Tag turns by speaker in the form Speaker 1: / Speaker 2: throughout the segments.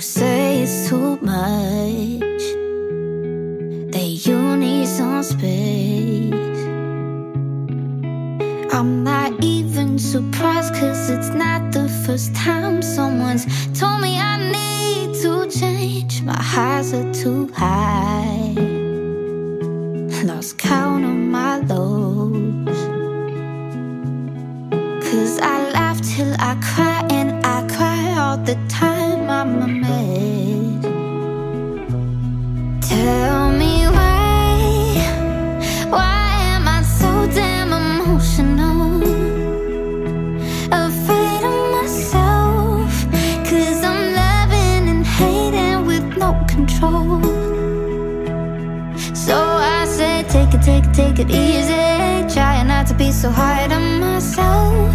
Speaker 1: Say it's too much. That you need some space. I'm not even surprised Cause it's not the first time Someone's told me I need to change. My highs are too high. Lost count of my lows. Cause I laugh till I cry Tell me why Why am I so damn emotional? Afraid of myself Cause I'm loving and hating with no control. So I said take it, take it, take it easy. Trying not to be so hard on myself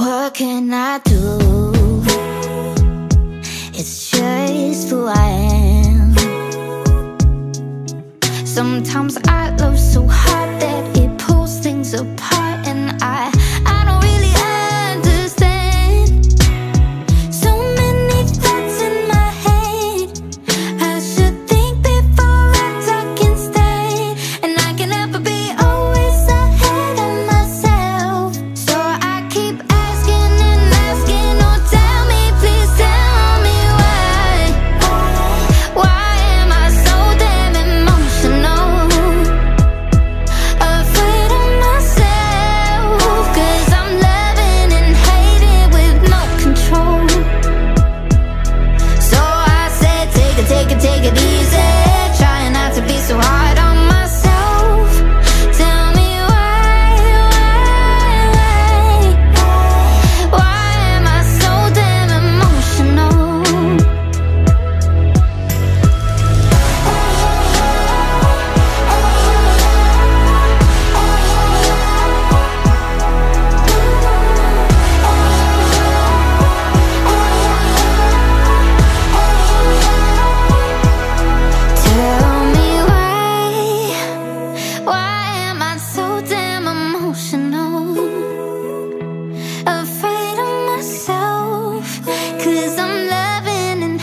Speaker 1: What can I do? It's just who I am Sometimes I love so hard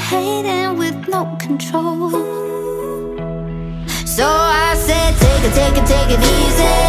Speaker 1: hating with no control. So I said, take it, take it, take it easy.